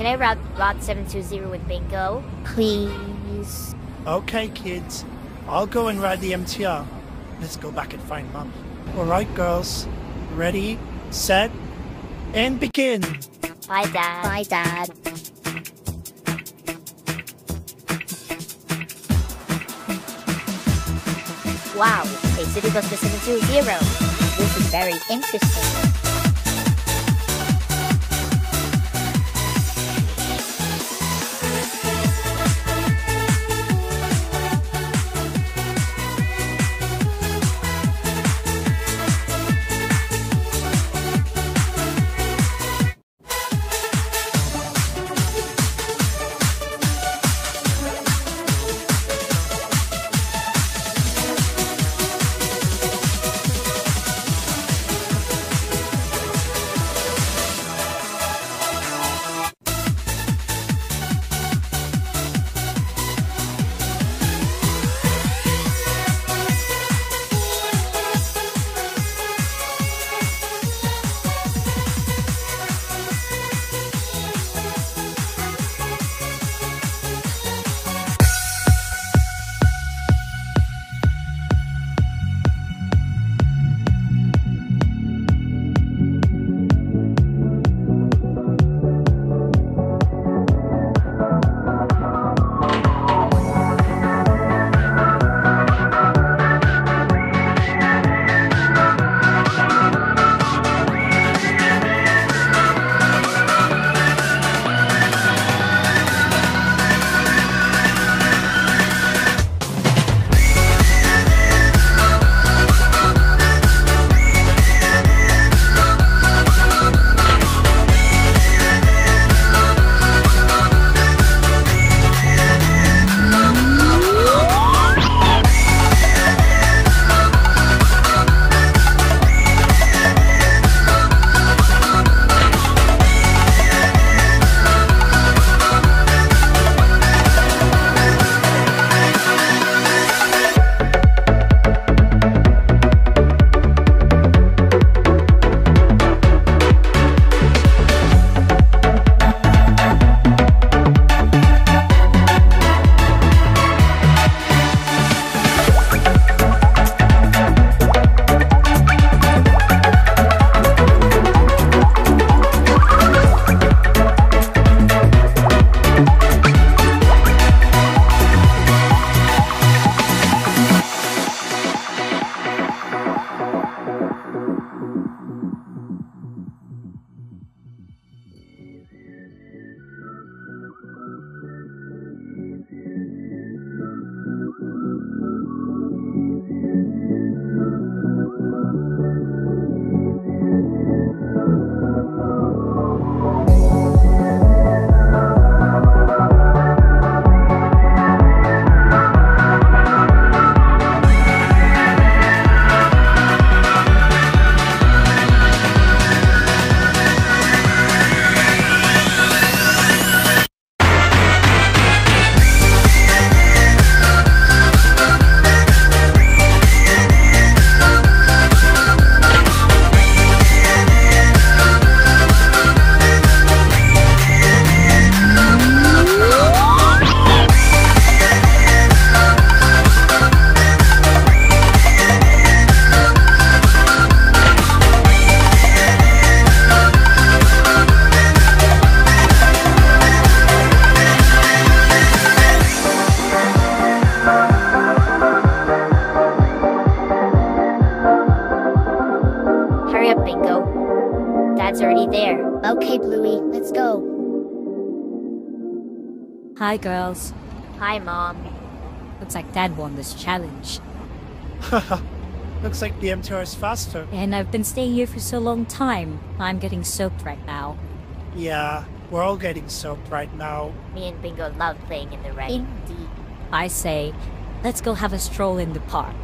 Can I route Route 720 with Bingo? Please. Okay, kids. I'll go and ride the MTR. Let's go back and find Mom. Alright, girls. Ready, set, and begin. Bye, Dad. Bye, Dad. Wow, a city bus to 720. This is very interesting. Okay, Bluey, let's go. Hi, girls. Hi, Mom. Looks like Dad won this challenge. Looks like the MTR is faster. And I've been staying here for so long time. I'm getting soaked right now. Yeah, we're all getting soaked right now. Me and Bingo love playing in the rain. Indeed. I say, let's go have a stroll in the park.